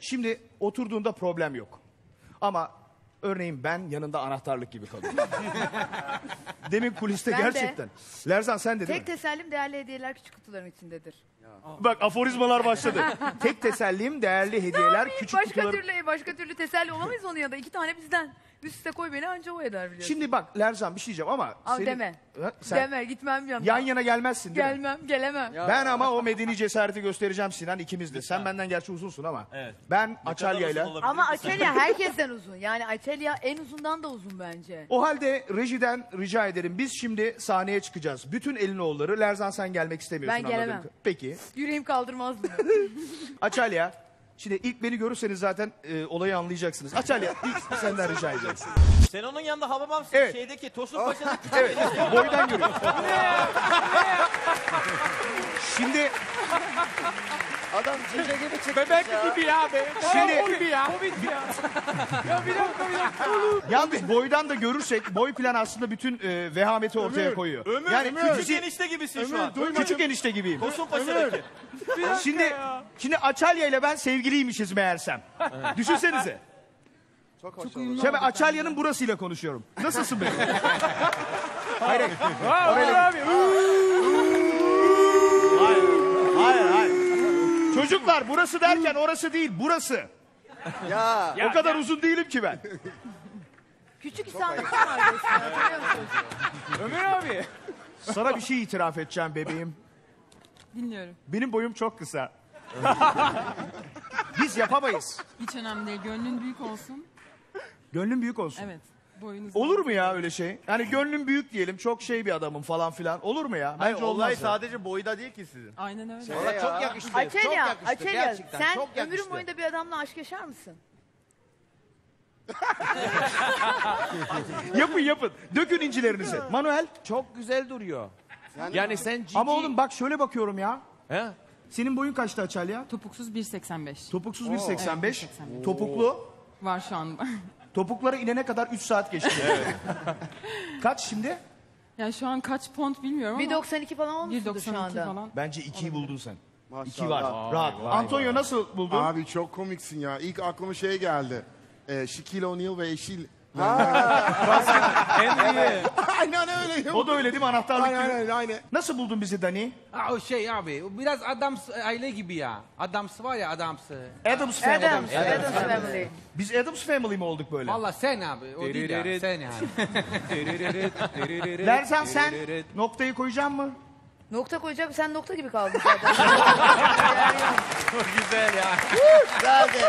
Şimdi oturduğunda problem yok. Ama örneğin ben yanında anahtarlık gibi kalıyorum. Demin kuliste Ben de. gerçekten. Lerzan sen de değil Tek mi? tesellim değerli hediyeler küçük kutuların içindedir. Bak aforizmalar başladı. Tek tesellim değerli hediyeler küçük başka kutuların... türlü başka türlü teselli olamayız onun yanında. İki tane bizden. Üst üste koy beni anca o eder biliyorsun. Şimdi bak Lerzan bir şey diyeceğim ama... Al senin- deme. Ha, Sen Deme gitmem yanına. yan yana gelmezsin değil mi? Gelmem gelemem. Ben ama o medeni cesareti göstereceğim Sinan ikimiz de. Sen benden gerçi uzunsun ama. Evet. Ben Açalya'yla... Ama Açelya herkesten uzun. Yani Açelya en uzundan da uzun bence. O halde rejiden rica ederim. Biz şimdi sahneye çıkacağız. Bütün Elinoğulları. Lerzan sen gelmek istemiyorsun. Ben gelemem. anladığım- Peki. Yüreğim kaldırmaz bunu. Açalya. Şimdi ilk beni görürseniz zaten e, olayı anlayacaksınız. Açalya ilk senden rica edeceğim. Sen onun yanında Hababamsın Evet. şeydeki Tosun Paşa'daki Evet, boydan görüyorum. Şimdi Adam cüce gibi çıktı Bebek gibi ya be. Şimdi- gibi ya. ya bir dakika bir dakika. yalnız boydan da görürsek boy plan aslında bütün e, vehameti ortaya Ömür, koyuyor. Ömür, yani küçük küçük, enişte gibisin şu an. küçük enişte gibiyim. Tosun Paşa'daki. Şimdi şimdi Açalya ile ben sevgiliymişiz meğersem. Düşünsenize. Çok hoş oldu. Şimdi ben Açalya'nın burasıyla konuşuyorum. Nasılsın be? hayır, Ha, Onur abi. hayır, hayır. Çocuklar burası derken orası değil, burası. Ya. o kadar uzun değilim ki ben. Küçük var. Hatırlıyor musun? Ömer abi. Sana bir şey itiraf edeceğim bebeğim. Dinliyorum. Benim boyum çok kısa. Biz yapamayız. Hiç önemli değil. Gönlün büyük olsun. Gönlüm büyük olsun. Evet. Boyunuz Olur mu ya öyle şey? Yani gönlüm büyük diyelim, çok şey bir adamım falan filan. Olur mu ya? Hayır Bence olay olmaz. ya. sadece boyda değil ki sizin. Aynen öyle. Valla çok yakıştı. çok Açelya, yakıştı. Açelya Gerçekten sen çok yakıştı. ömrün boyunca bir adamla aşk yaşar mısın? Yapın yapın. Dökün incilerinizi. Manuel. Çok güzel duruyor. Yani, sen cici... Ama oğlum bak şöyle bakıyorum ya. He? Senin boyun kaçtı Açalya? Topuksuz 1.85. Topuksuz 1.85. Evet, 1.85. Topuklu. Var şu an. Topuklara inene kadar 3 saat geçti. Kaç şimdi? yani şu an kaç pont bilmiyorum ama. 1.92 falan olmuşsundur şu 1.92 anda. falan. Bence 2'yi buldun sen. Maşallah. 2 var. Rahat. Antonio nasıl buldun? Abi çok komiksin ya. İlk aklıma şey geldi. Ee, Shaquille O'Neal ve Eşil. aynen öyle. O da öyle değil mi anahtarlık Aynen gibi? aynen aynen. Nasıl buldun bizi Dani? Ha, o şey abi o biraz Adams aile gibi ya. Adams var ya Adams. Adams Family. Adams, Adams Family. Biz Adams Family mi olduk böyle? Valla sen abi o değil ya sen yani. Lerzan sen noktayı koyacak mı? Nokta koyacak sen nokta gibi kaldın zaten. Güzel ya. Güzeldi.